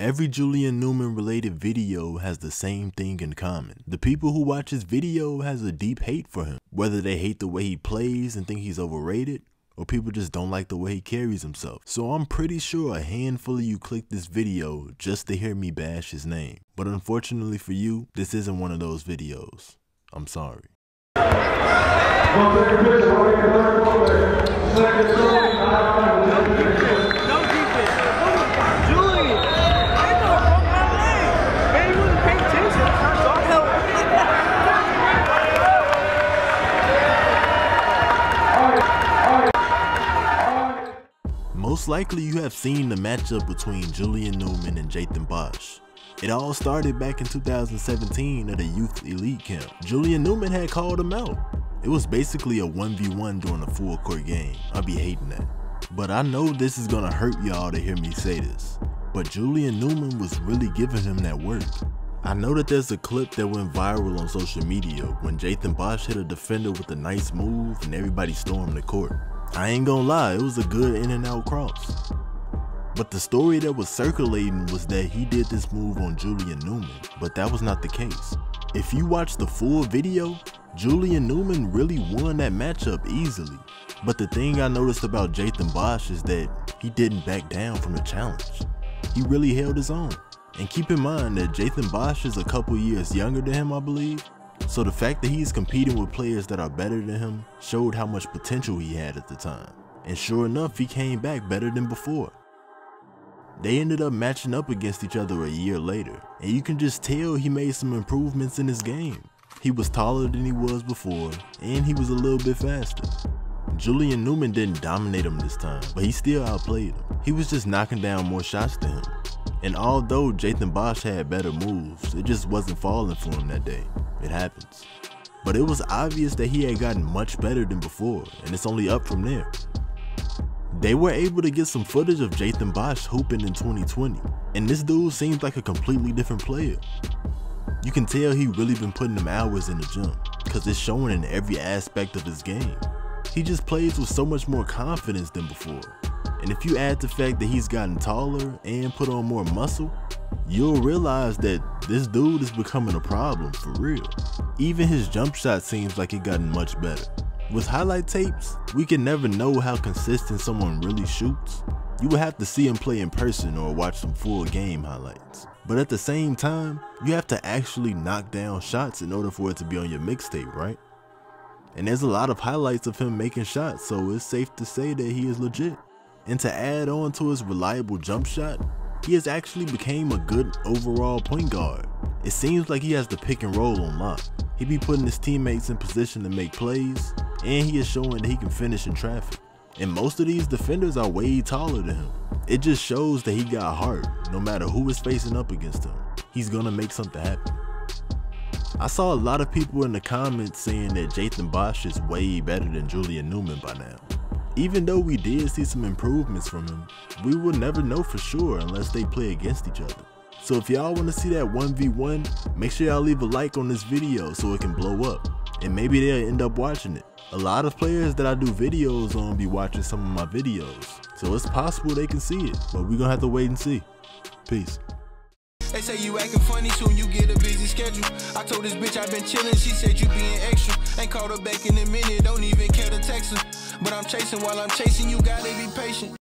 Every Julian Newman related video has the same thing in common. The people who watch his video has a deep hate for him, whether they hate the way he plays and think he's overrated, or people just don't like the way he carries himself. So I'm pretty sure a handful of you clicked this video just to hear me bash his name. But unfortunately for you, this isn't one of those videos. I'm sorry. Most likely you have seen the matchup between Julian Newman and Jaythan Bosch. It all started back in 2017 at a youth elite camp. Julian Newman had called him out. It was basically a 1v1 during a full court game. I'd be hating that. But I know this is gonna hurt y'all to hear me say this. But Julian Newman was really giving him that work. I know that there's a clip that went viral on social media when Jaythan Bosch hit a defender with a nice move and everybody stormed the court. I ain't gonna lie, it was a good in and out cross. But the story that was circulating was that he did this move on Julian Newman, but that was not the case. If you watch the full video, Julian Newman really won that matchup easily. But the thing I noticed about Jaythan Bosch is that he didn't back down from the challenge. He really held his own. And keep in mind that Jaythan Bosch is a couple years younger than him, I believe, so the fact that he's competing with players that are better than him showed how much potential he had at the time. And sure enough, he came back better than before. They ended up matching up against each other a year later, and you can just tell he made some improvements in his game. He was taller than he was before, and he was a little bit faster. Julian Newman didn't dominate him this time, but he still outplayed him. He was just knocking down more shots than him. And although Jaythan Bosch had better moves, it just wasn't falling for him that day. It happens. But it was obvious that he had gotten much better than before, and it's only up from there. They were able to get some footage of Jaythan Bosch hooping in 2020, and this dude seems like a completely different player. You can tell he really been putting them hours in the gym, cause it's showing in every aspect of his game. He just plays with so much more confidence than before. And if you add the fact that he's gotten taller and put on more muscle, you'll realize that this dude is becoming a problem for real. Even his jump shot seems like it gotten much better. With highlight tapes, we can never know how consistent someone really shoots. You would have to see him play in person or watch some full game highlights. But at the same time, you have to actually knock down shots in order for it to be on your mixtape, right? And there's a lot of highlights of him making shots, so it's safe to say that he is legit. And to add on to his reliable jump shot, he has actually became a good overall point guard. It seems like he has the pick and roll on lock. He be putting his teammates in position to make plays, and he is showing that he can finish in traffic. And most of these defenders are way taller than him. It just shows that he got heart, no matter who is facing up against him. He's gonna make something happen. I saw a lot of people in the comments saying that Jaythan Bosch is way better than Julian Newman by now. Even though we did see some improvements from him, we will never know for sure unless they play against each other. So if y'all want to see that 1v1, make sure y'all leave a like on this video so it can blow up. And maybe they'll end up watching it. A lot of players that I do videos on be watching some of my videos. So it's possible they can see it, but we're gonna have to wait and see. Peace. They say you acting funny soon you get a busy schedule. I told this bitch i been she said you being extra. Ain't called her back in a minute, don't even care to I'm chasing while I'm chasing, you gotta be patient.